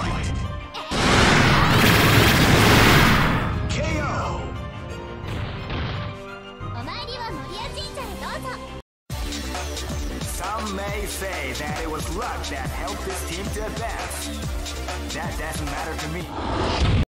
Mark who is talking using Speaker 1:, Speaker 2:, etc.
Speaker 1: Fight! KO!
Speaker 2: お参りは守谷神社へどうぞ
Speaker 1: Some may say that it was luck that helped this team to advance. That doesn't matter to me.